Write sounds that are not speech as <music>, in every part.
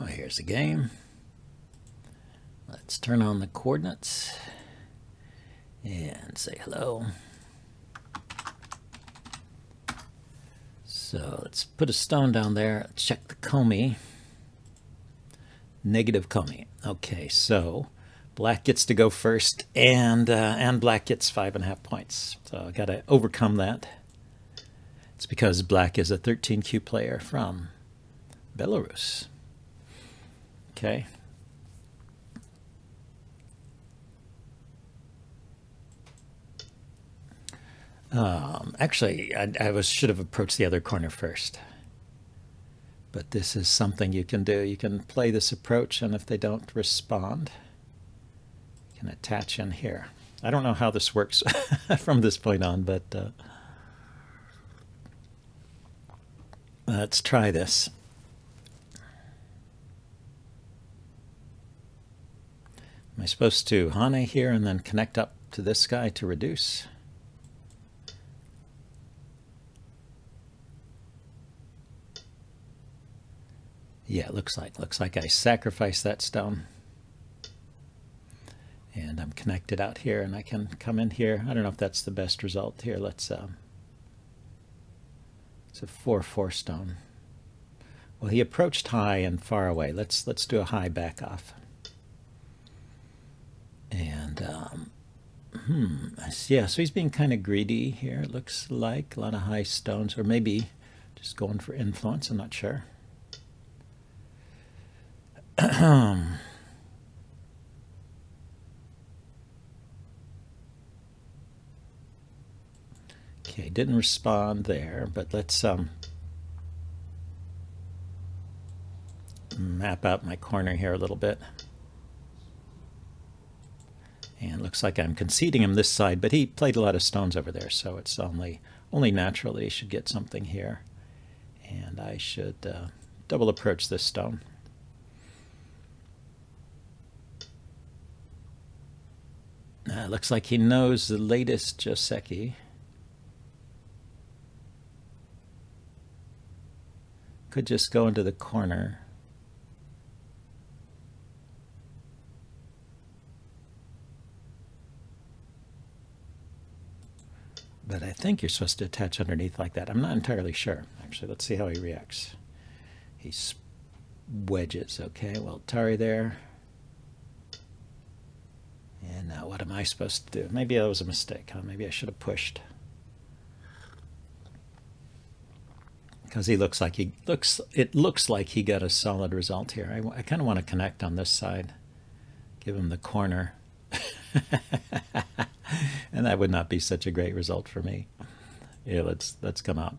Oh, here's the game. Let's turn on the coordinates and say hello. So let's put a stone down there. Check the Komi. Negative Komi. Okay, so black gets to go first, and uh, and black gets five and a half points. So I got to overcome that. It's because black is a 13 kyu player from Belarus. Okay. Um, actually, I, I was should have approached the other corner first. But this is something you can do. You can play this approach, and if they don't respond, you can attach in here. I don't know how this works <laughs> from this point on, but uh, let's try this. Am I supposed to Hane here and then connect up to this guy to reduce? Yeah, looks like looks like I sacrificed that stone. And I'm connected out here and I can come in here. I don't know if that's the best result here. Let's um it's a 4-4 stone. Well, he approached high and far away. Let's let's do a high back off. And um, hmm, yeah, so he's being kind of greedy here. It looks like a lot of high stones, or maybe just going for influence. I'm not sure. <clears throat> okay, didn't respond there, but let's um, map out my corner here a little bit. And looks like I'm conceding him this side, but he played a lot of stones over there, so it's only only natural that he should get something here. And I should uh, double approach this stone. Uh, looks like he knows the latest Joseki. Could just go into the corner. But I think you're supposed to attach underneath like that. I'm not entirely sure. Actually, let's see how he reacts. He wedges. Okay, well, Tari there. And now what am I supposed to do? Maybe that was a mistake, huh? Maybe I should have pushed. Because he looks like he looks, it looks like he got a solid result here. I, I kind of want to connect on this side, give him the corner. <laughs> <laughs> and that would not be such a great result for me. Yeah, let's let's come out.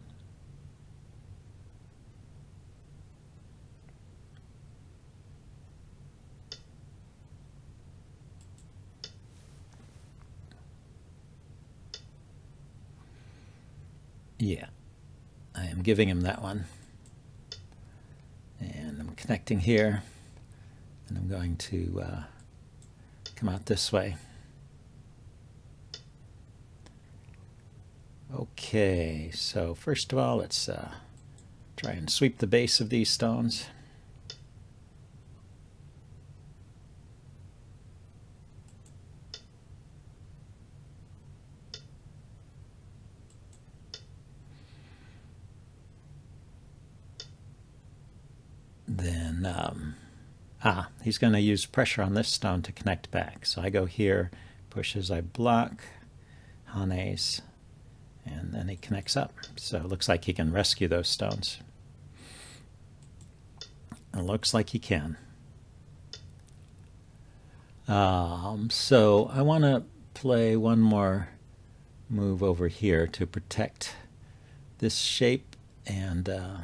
Yeah, I am giving him that one. And I'm connecting here, and I'm going to uh, come out this way. Okay, so first of all, let's uh, try and sweep the base of these stones. Then, um, ah, he's going to use pressure on this stone to connect back. So I go here, pushes, I block, Hanes, and then he connects up. So it looks like he can rescue those stones. It looks like he can. Um, so I want to play one more move over here to protect this shape and uh,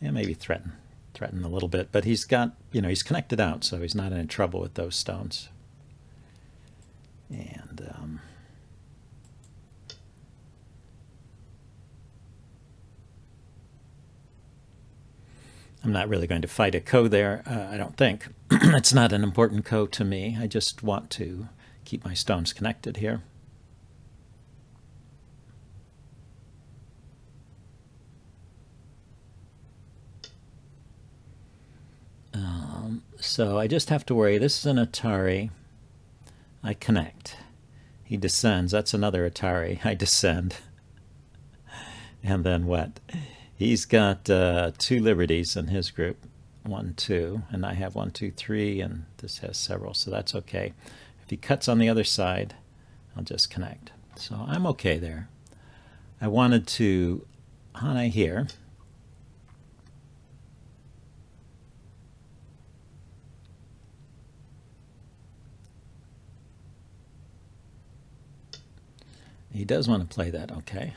yeah, maybe threaten threaten a little bit. But he's got, you know, he's connected out, so he's not in trouble with those stones. And um, I'm not really going to fight a ko there, uh, I don't think. <clears throat> it's not an important ko to me. I just want to keep my stones connected here. So I just have to worry. This is an Atari. I connect. He descends. That's another Atari. <laughs> I descend. and then what? He's got uh, two liberties in his group. One, two. And I have one, two, three. And this has several. So that's okay. If he cuts on the other side, I'll just connect. So I'm okay there. I wanted to Hane here. He does want to play that, okay.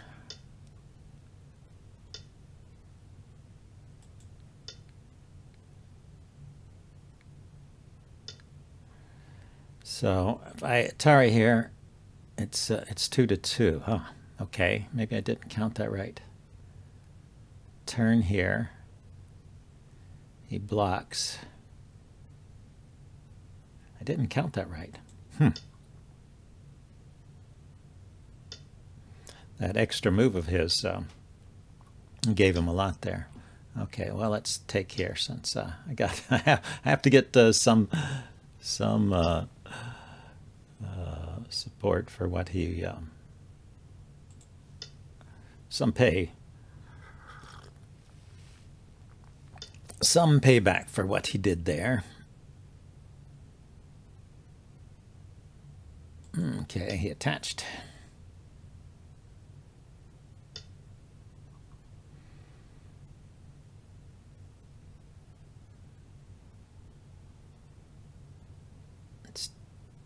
So if I Atari here, it's uh, it's two to two. Huh. Okay, maybe I didn't count that right. Turn here. He blocks. I didn't count that right. Hmm. That extra move of his um, gave him a lot there. Okay, well let's take here since uh, I got <laughs> I have, I have to get uh, some some uh, uh support for what he um, some pay some payback for what he did there. Okay, he attached.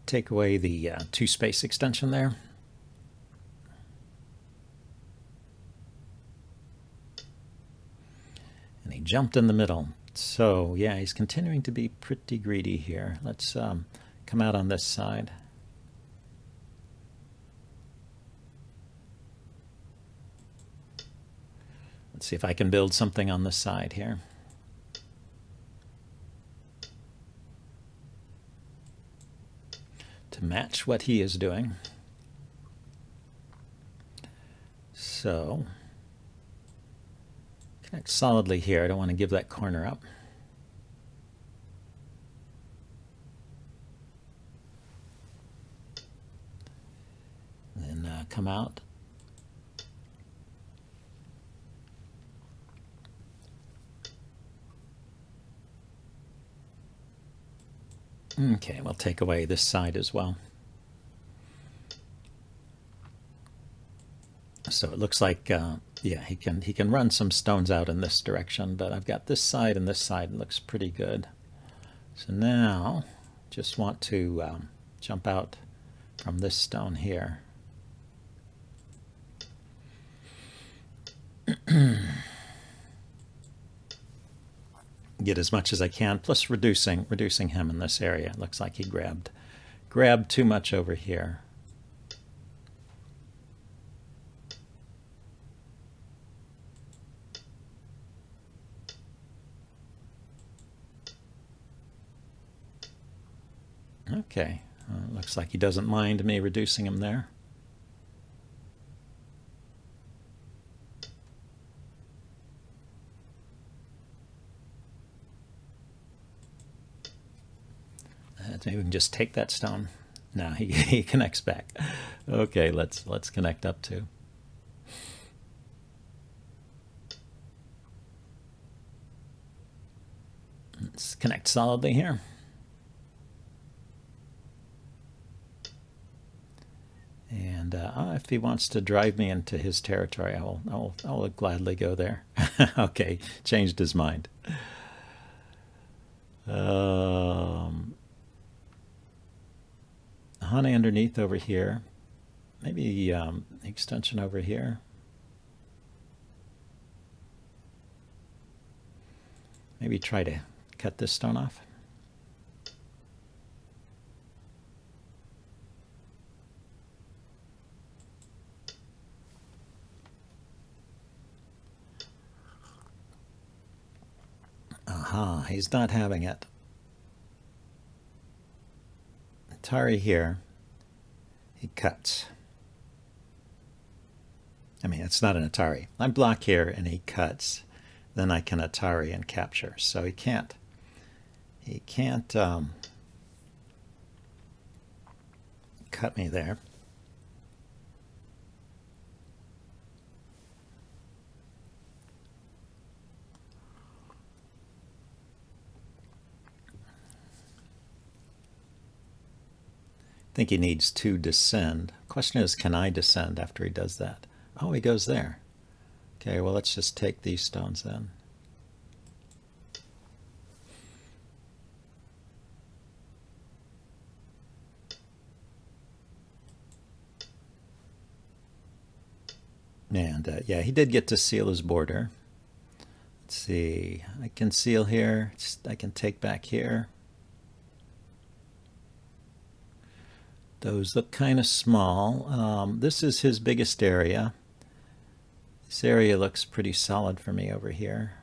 Take away the uh, two space extension there. And he jumped in the middle. So yeah, he's continuing to be pretty greedy here. Let's um, come out on this side. Let's see if I can build something on this side here. To match what he is doing. So, connect solidly here. I don't want to give that corner up. then uh, come out. Okay, we'll take away this side as well. So it looks like, uh, yeah, he can he can run some stones out in this direction, but I've got this side and this side looks pretty good. So now, just want to um, jump out from this stone here. <clears throat> get as much as I can, plus reducing reducing him in this area. It looks like he grabbed grabbed too much over here. Okay, uh, looks like he doesn't mind me reducing him there. Maybe we can just take that stone. Now <laughs> he, he connects back. Okay, let's let's connect up to. Let's connect solidly here. And uh, if he wants to drive me into his territory, I will, I will, I will gladly go there. <laughs> okay, changed his mind. Um, Hane underneath over here. Maybe um, extension over here. Maybe try to cut this stone off. Aha, he's not having it. Atari here, he cuts. I mean, it's not an Atari. I block here and he cuts. Then I can Atari and capture. So he can't. he can't um, cut me there. I think he needs to descend. Question is, can I descend after he does that? Oh, he goes there. Okay, well, let's just take these stones then. And uh, yeah, he did get to seal his border. Let's see, I can seal here, I can take back here. Those look kind of small. Um, this is his biggest area. This area looks pretty solid for me over here.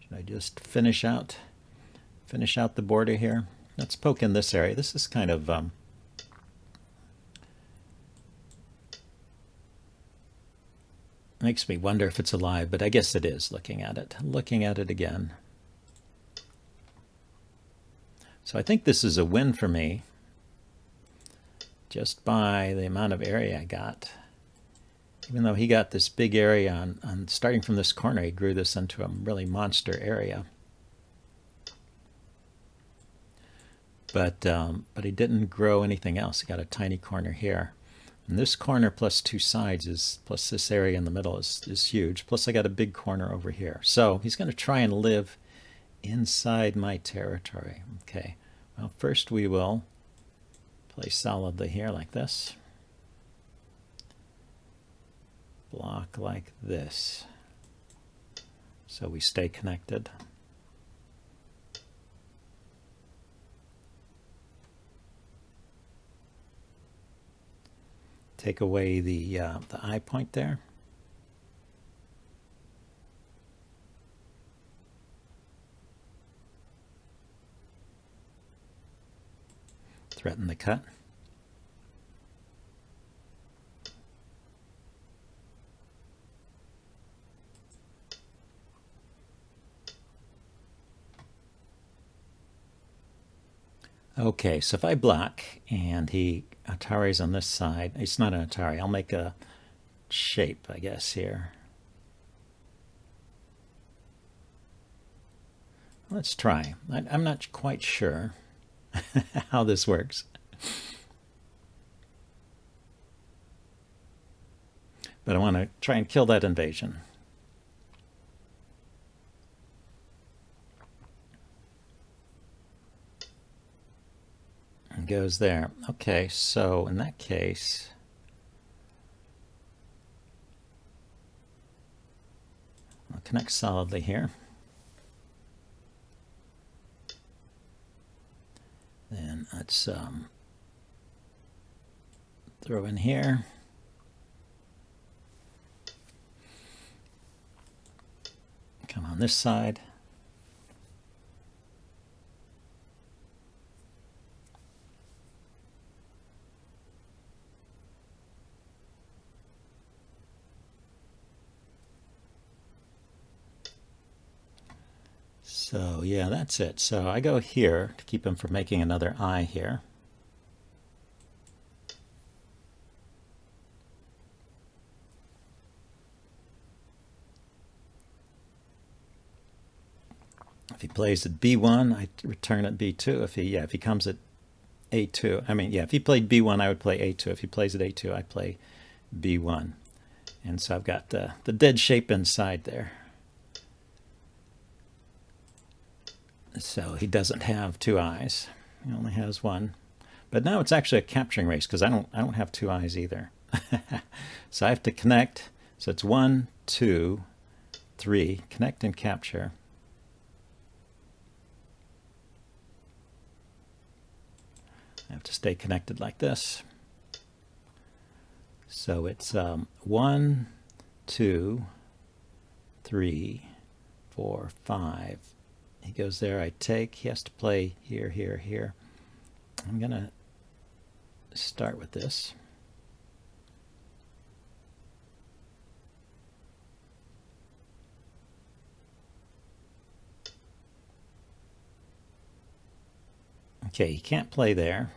Should I just finish out, finish out the border here? Let's poke in this area. This is kind of um, makes me wonder if it's alive, but I guess it is looking at it. Looking at it again. So I think this is a win for me just by the amount of area I got. Even though he got this big area on, on starting from this corner, he grew this into a really monster area. But, um, but he didn't grow anything else. He got a tiny corner here. And this corner plus two sides is, plus this area in the middle is, is huge. Plus I got a big corner over here. So he's going to try and live inside my territory. Okay, well first we will place solidly here like this. Block like this. So we stay connected. Take away the, uh, the eye point there. Threaten the cut. Okay, so if I block and he Atari's on this side, it's not an Atari, I'll make a shape, I guess, here. Let's try. I, am not quite sure. <laughs> how this works. But I want to try and kill that invasion. And goes there. Okay, so in that case, I'll connect solidly here. Then let's um, throw in here. Come on this side. So yeah, that's it. So I go here to keep him from making another eye here. If he plays at B1, I return at B2. If he, yeah, if he comes at A2, I mean, yeah, if he played B1, I would play A2. If he plays at A2, I play B1. And so I've got the, the dead shape inside there. So he doesn't have two eyes. He only has one. But now it's actually a capturing race because I don't I don't have two eyes either. <laughs> so I have to connect. So it's one, two, three. Connect and capture. I have to stay connected like this. So it's um, one, two, three, four, five, he goes there, I take. He has to play here, here, here. I'm going to start with this. Okay, he can't play there.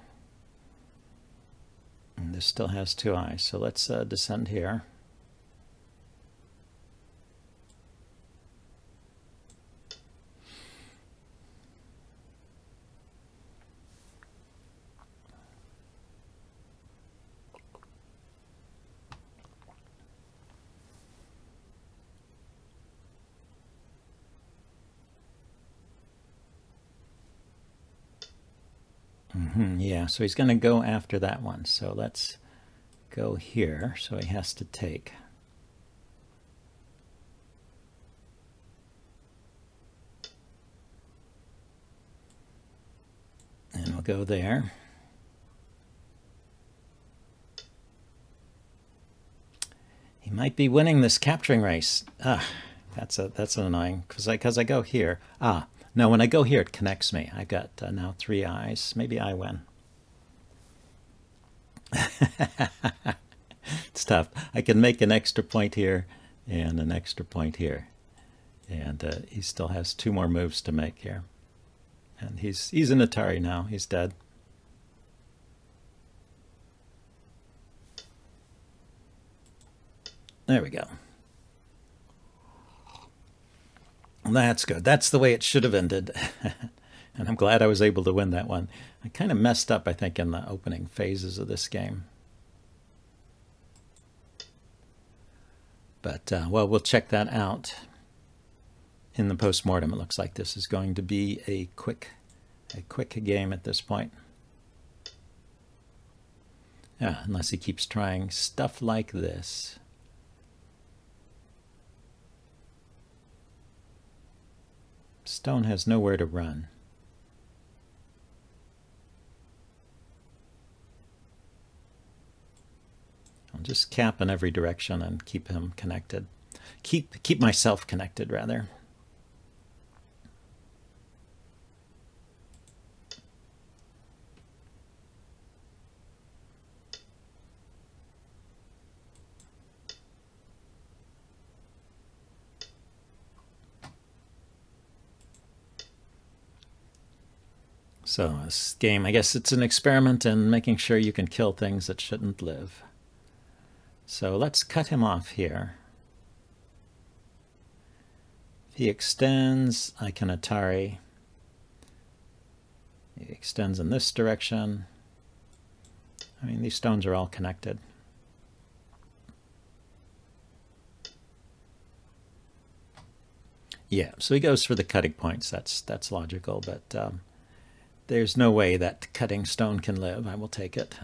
And this still has two eyes, so let's uh, descend here. Yeah, so he's going to go after that one. So let's go here. So he has to take. And we'll go there. He might be winning this capturing race. Ah, that's a that's annoying because I because I go here. Ah, no, when I go here, it connects me. I got uh, now three eyes. Maybe I win. <laughs> it's tough. I can make an extra point here and an extra point here. And uh, he still has two more moves to make here. And he's he's an Atari now. He's dead. There we go. That's good. That's the way it should have ended. <laughs> and I'm glad I was able to win that one. I kind of messed up, I think, in the opening phases of this game. But, uh, well, we'll check that out in the post-mortem. It looks like this is going to be a quick, a quick game at this point. Yeah, unless he keeps trying stuff like this. Stone has nowhere to run. Just cap in every direction and keep him connected. Keep keep myself connected rather. So this game, I guess it's an experiment in making sure you can kill things that shouldn't live. So let's cut him off here. If he extends, I can Atari. He extends in this direction. I mean, these stones are all connected. Yeah, so he goes for the cutting points. That's that's logical, but um, there's no way that cutting stone can live. I will take it.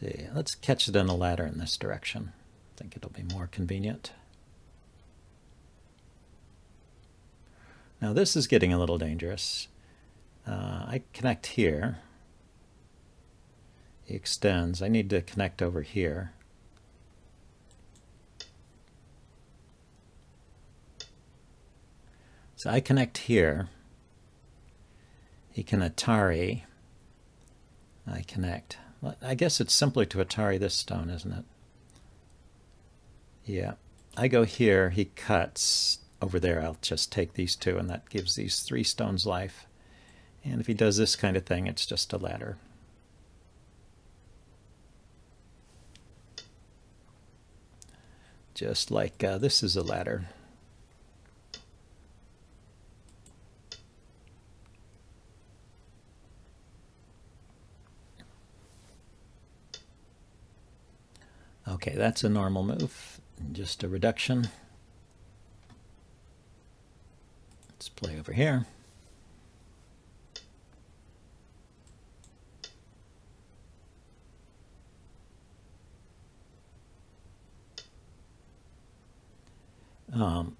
See, let's catch it in a ladder in this direction. I think it'll be more convenient. Now this is getting a little dangerous. Uh, I connect here. He extends. I need to connect over here. So I connect here. He can Atari. I connect. I guess it's simpler to Atari this stone, isn't it? Yeah. I go here, he cuts. Over there, I'll just take these two, and that gives these three stones life. And if he does this kind of thing, it's just a ladder. Just like uh, this is a ladder. Okay, that's a normal move, just a reduction. Let's play over here. Um,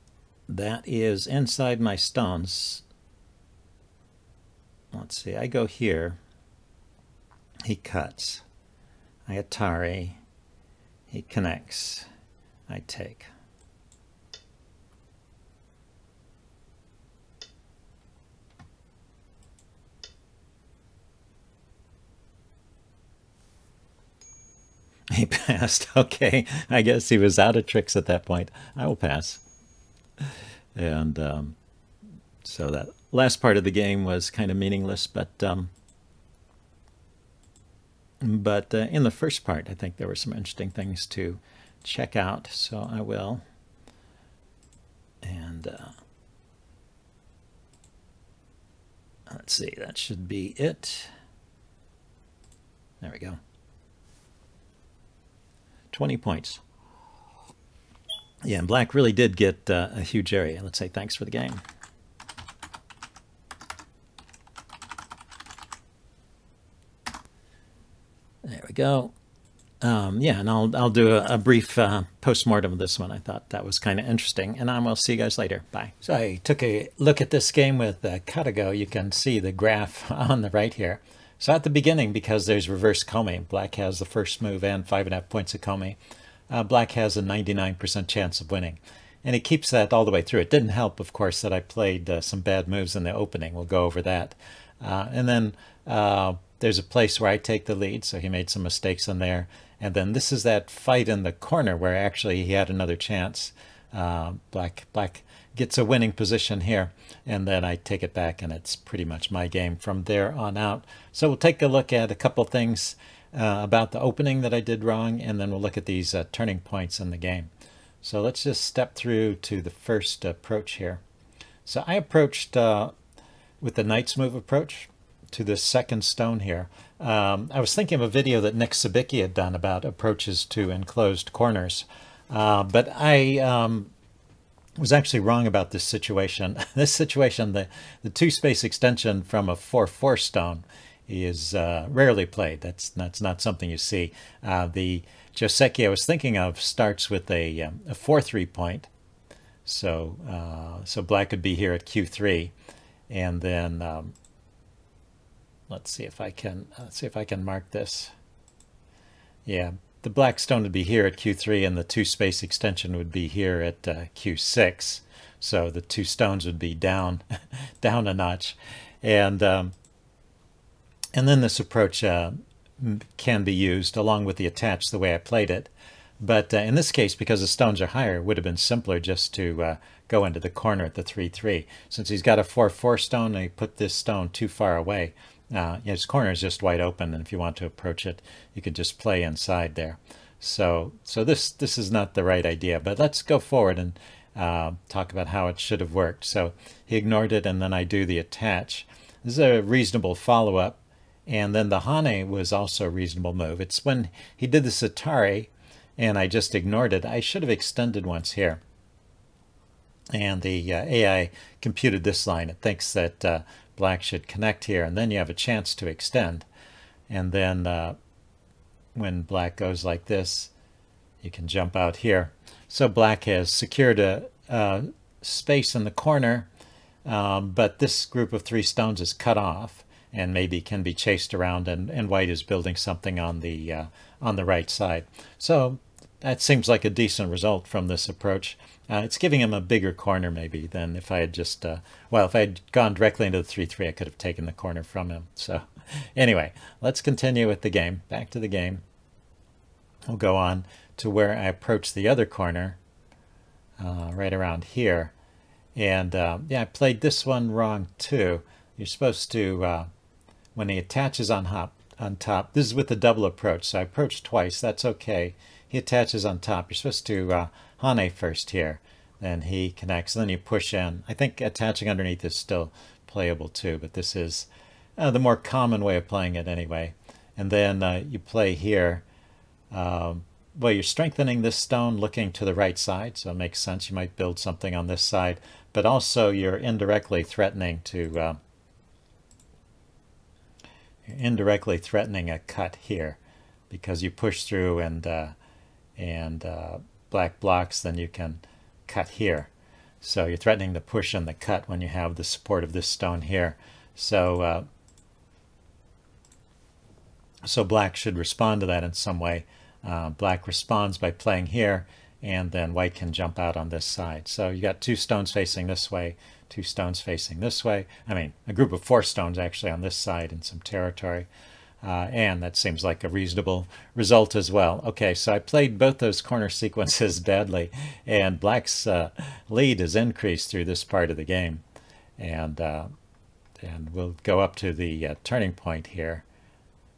that is inside my stones. Let's see, I go here. He cuts. I Atari. He connects. I take. <laughs> He passed. <laughs> Okay. I guess he was out of tricks at that point. I will pass. And um, So that last part of the game was kind of meaningless, but um, but uh, in the first part, I think there were some interesting things to check out. So I will. And uh, let's see, that should be it. There we go. 20 points. Yeah, and black really did get uh, a huge area. Let's say thanks for the game. Go. Um, yeah, and I'll, I'll do a, a brief uh, post-mortem of this one. I thought that was kind of interesting. And I will see you guys later. Bye. So I took a look at this game with uh, KataGo. You can see the graph <laughs> on the right here. So at the beginning, because there's reverse Komi, black has the first move and five and a half points of Komi. Uh, black has a 99% chance of winning. And it keeps that all the way through. It didn't help, of course, that I played uh, some bad moves in the opening. We'll go over that. Uh, and then uh, there's a place where I take the lead, so he made some mistakes in there. And then this is that fight in the corner where actually he had another chance. Uh, black black gets a winning position here, and then I take it back, and it's pretty much my game from there on out. So we'll take a look at a couple things uh, about the opening that I did wrong, and then we'll look at these uh, turning points in the game. So let's just step through to the first approach here. So I approached uh, with the Knight's Move approach to this second stone here. Um, I was thinking of a video that Nick Sibicky had done about approaches to enclosed corners, uh, but I um, was actually wrong about this situation. <laughs> this situation, the, the two-space extension from a 4-4 stone is uh, rarely played. That's, that's not something you see. Uh, the Joseki I was thinking of starts with a, um, 4-3 point. So, uh, so black could be here at Q3. And then um, let's see if I can, let's see if I can mark this. Yeah, the black stone would be here at Q3 and the two space extension would be here at uh, Q6. So the two stones would be down, <laughs> down a notch. And, um, and then this approach uh, can be used along with the attach the way I played it. But uh, in this case, because the stones are higher, it would have been simpler just to uh, go into the corner at the 3-3. Since he's got a 4-4 stone and he put this stone too far away, uh, his corner is just wide open, and if you want to approach it, you could just play inside there. So, so this this is not the right idea. But let's go forward and uh, talk about how it should have worked. So he ignored it, and then I do the attach. This is a reasonable follow-up. And then the Hane was also a reasonable move. It's when he did the Satari, and I just ignored it. I should have extended once here. And the uh, AI computed this line. It thinks that uh, black should connect here, and then you have a chance to extend. And then uh, when black goes like this, you can jump out here. So black has secured a, a space in the corner, um, but this group of three stones is cut off and maybe can be chased around and, and white is building something on the uh, on the right side. So that seems like a decent result from this approach. Uh, it's giving him a bigger corner maybe than if I had just, uh, well, if I had gone directly into the 3-3, I could have taken the corner from him. So <laughs> anyway, let's continue with the game. Back to the game. We'll go on to where I approach the other corner, uh, right around here. And uh, yeah, I played this one wrong too. You're supposed to, uh, when he attaches on, hop, on top, this is with the double approach, so I approached twice, that's okay. He attaches on top. You're supposed to uh, Hane first here. Then he connects, and then you push in. I think attaching underneath is still playable too, but this is uh, the more common way of playing it anyway. And then uh, you play here. Um, well, you're strengthening this stone looking to the right side, so it makes sense. You might build something on this side, but also you're indirectly threatening to uh, indirectly threatening a cut here because you push through and uh, and uh, black blocks, then you can cut here. So you're threatening the push and the cut when you have the support of this stone here. So uh, so black should respond to that in some way. Uh, black responds by playing here, and then white can jump out on this side. So you got two stones facing this way, two stones facing this way. I mean, a group of four stones actually on this side in some territory. Uh, and that seems like a reasonable result as well. Okay, so I played both those corner <laughs> sequences badly, and Black's uh, lead is increased through this part of the game. And, uh, and we'll go up to the uh, turning point here.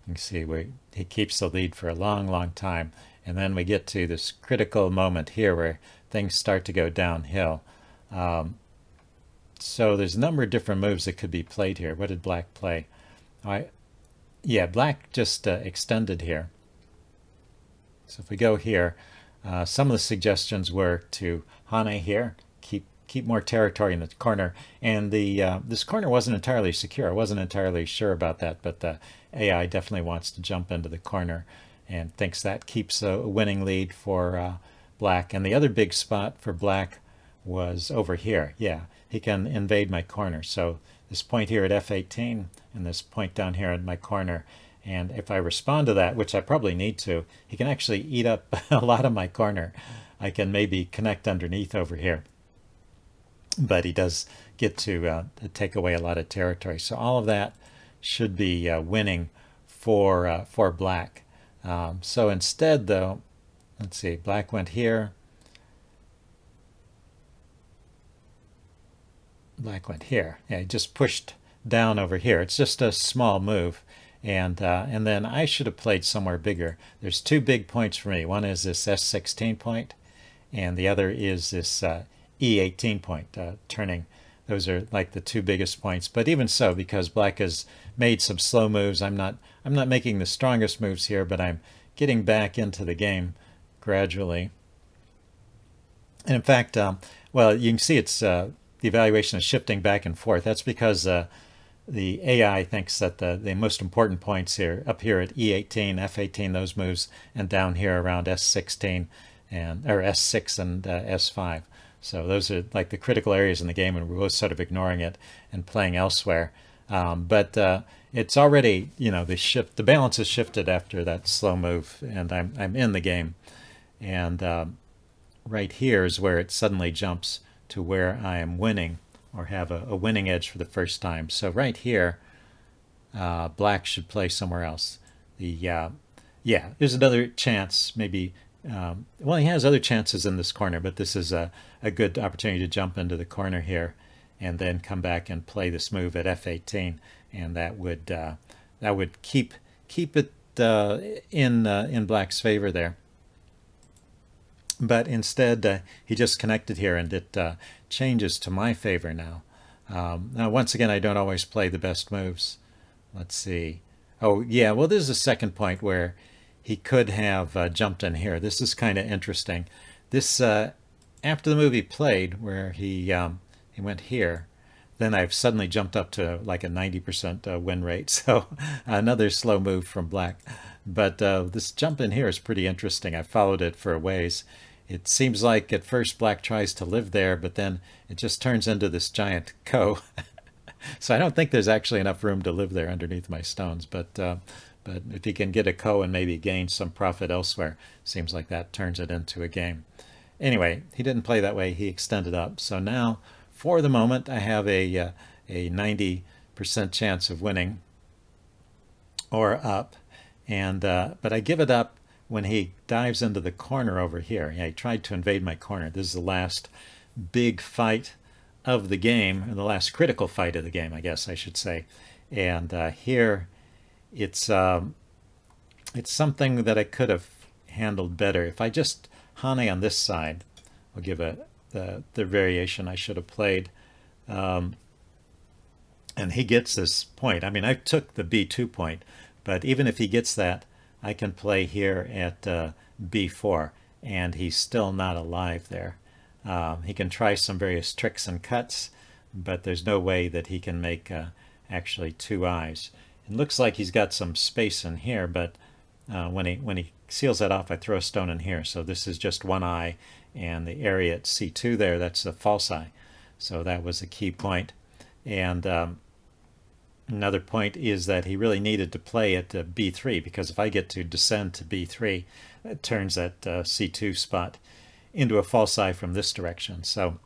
You can see where he keeps the lead for a long, long time. And then we get to this critical moment here where things start to go downhill. Um, so there's a number of different moves that could be played here. What did black play? I, yeah, black just uh, extended here. So if we go here, uh, some of the suggestions were to Hane here, keep keep more territory in the corner. And the uh, this corner wasn't entirely secure. I wasn't entirely sure about that, but the AI definitely wants to jump into the corner and thinks that keeps a winning lead for uh, black. And the other big spot for black was over here. Yeah, he can invade my corner. So this point here at F18 and this point down here at my corner. And if I respond to that, which I probably need to, he can actually eat up <laughs> a lot of my corner. I can maybe connect underneath over here. But he does get to, uh, take away a lot of territory. So all of that should be uh, winning for, uh, for black. Um, so instead, though, let's see, black went here. Black went here. Yeah, he just pushed down over here. It's just a small move. And, uh, and then I should have played somewhere bigger. There's two big points for me. One is this S16 point, and the other is this uh, E18 point, uh, turning. Those are like the two biggest points. But even so, because black has made some slow moves, I'm not, I'm not making the strongest moves here, but I'm getting back into the game gradually. And in fact, um, well, you can see it's uh, the evaluation is shifting back and forth. That's because uh, the AI thinks that the, the most important points here, up here at E18, F18, those moves, and down here around S16 and or S6 and uh, S5. So those are like the critical areas in the game, and we're both sort of ignoring it and playing elsewhere. Um, but uh, it's already, you know, the shift, the balance has shifted after that slow move, and I'm I'm in the game, and um, right here is where it suddenly jumps to where I am winning or have a, a winning edge for the first time. So right here, uh, black should play somewhere else. The uh, yeah, there's another chance. Maybe um, well, he has other chances in this corner, but this is a a good opportunity to jump into the corner here, and then come back and play this move at f18, and that would uh, that would keep keep it uh, in uh, in black's favor there. But instead, uh, he just connected here, and it uh, changes to my favor now. Um, now, once again, I don't always play the best moves. Let's see. Oh, yeah, well, this is a second point where he could have uh, jumped in here. This is kind of interesting. This, uh, after the movie played, where he, um, he went here, then I've suddenly jumped up to like a 90% uh, win rate. <laughs> So another slow move from black. But uh, this jump in here is pretty interesting. I followed it for a ways. It seems like at first black tries to live there, but then it just turns into this giant ko. <laughs> so I don't think there's actually enough room to live there underneath my stones. But uh, but if he can get a ko and maybe gain some profit elsewhere, seems like that turns it into a game. Anyway, he didn't play that way. He extended up. So now, for the moment, I have a uh, a 90% chance of winning or up. And uh, but I give it up when he dives into the corner over here. Yeah, he tried to invade my corner. This is the last big fight of the game, or the last critical fight of the game, I guess I should say. And uh, here, it's um, it's something that I could have handled better. If I just Hane on this side, I'll give a the, the variation I should have played. Um, and he gets this point. I mean, I took the B2 point, but even if he gets that, I can play here at uh, b4 and he's still not alive there. Um, he can try some various tricks and cuts, but there's no way that he can make uh, actually two eyes. It looks like he's got some space in here, but uh, when he when he seals that off, I throw a stone in here. So this is just one eye, and the area at C2 there, that's the false eye. So that was a key point. And um, Another point is that he really needed to play at uh, b3 because if I get to descend to b3, it turns that uh, c2 spot into a false eye from this direction. So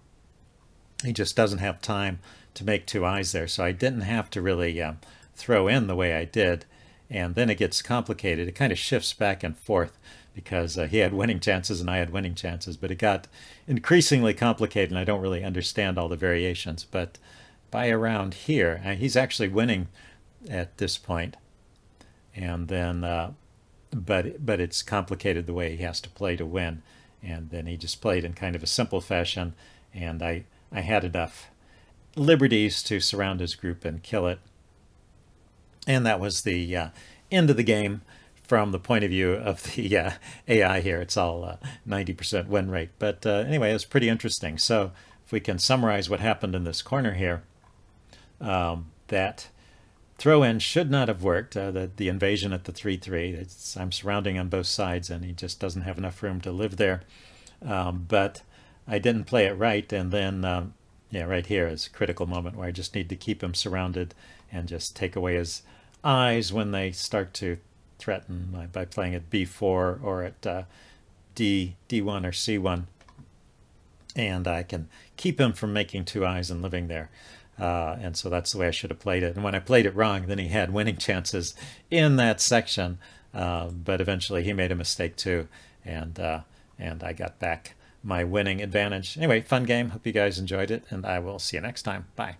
he just doesn't have time to make two eyes there. So I didn't have to really uh, throw in the way I did. And then it gets complicated. It kind of shifts back and forth because uh, he had winning chances and I had winning chances. But it got increasingly complicated and I don't really understand all the variations. But by around here. And he's actually winning at this point. And then, uh, but, but it's complicated the way he has to play to win. And then he just played in kind of a simple fashion. And I, I had enough liberties to surround his group and kill it. And that was the uh, end of the game from the point of view of the uh, AI here. It's all 90% uh, win rate. But uh, anyway, was pretty interesting. So if we can summarize what happened in this corner here, um, that throw-in should not have worked. Uh, the, the invasion at the 3-3, I'm surrounding on both sides, and he just doesn't have enough room to live there. Um, but I didn't play it right, and then, um, yeah, right here is a critical moment where I just need to keep him surrounded and just take away his eyes when they start to threaten by, by playing at b4 or at uh, d d1 or c1 and I can keep him from making two eyes and living there. Uh, and so that's the way I should have played it. And when I played it wrong, then he had winning <laughs> chances in that section. Uh, but eventually he made a mistake too, and uh, and I got back my winning advantage. Anyway, fun game. Hope you guys enjoyed it, and I will see you next time. Bye.